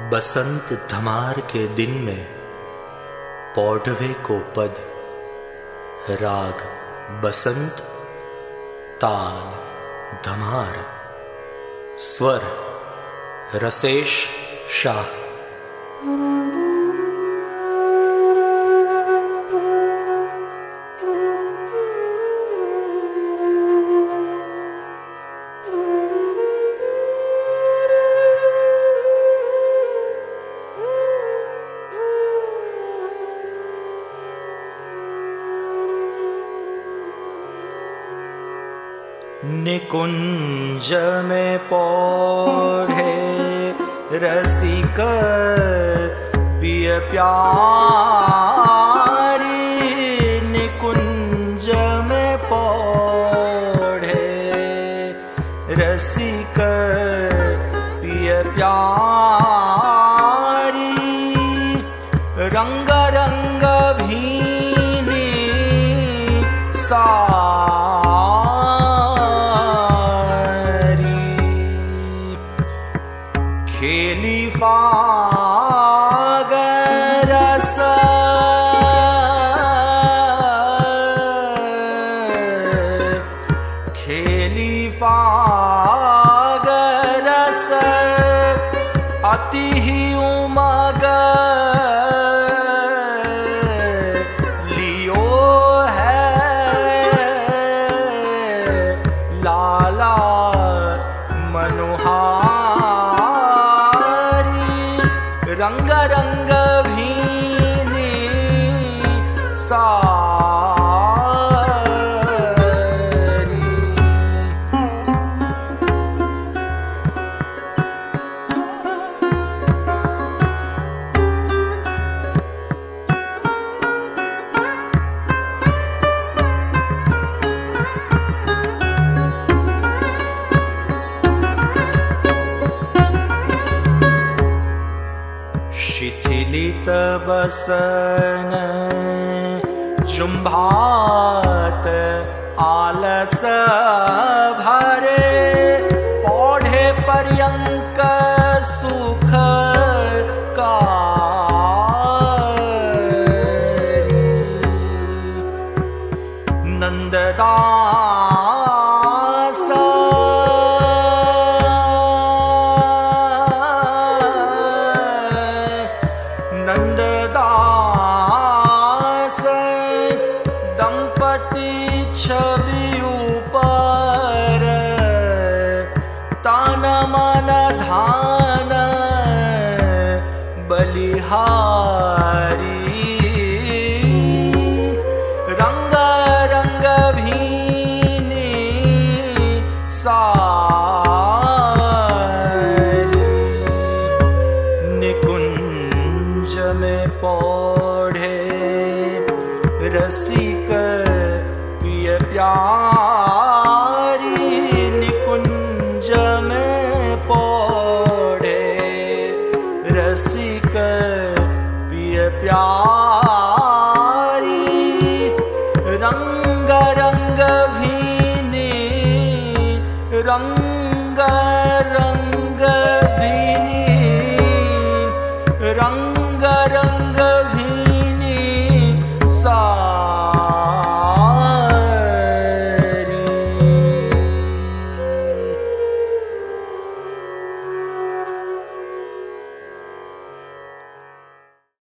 बसंत धमार के दिन में पौधवे को पद, राग, बसंत, ताल, धमार, स्वर, रसेश शाह। निकुंज में पौधे रसिक पिय प्यारी निकुंज में पौधे रसिक पिय प्यारी रंग रंग भीनी सा खेली फागरस अति ही मनोहारी रंग शिथिलित बसन जुम्भात आलस नंददास दंपति छवि ऊपर तान मन धान बलिहारी। रंग रंग भीनी पौढे रसिक पिय प्यारी कि प्युञ्ज पौढे रसि रङ्ग प्याङ्ग रङ्ग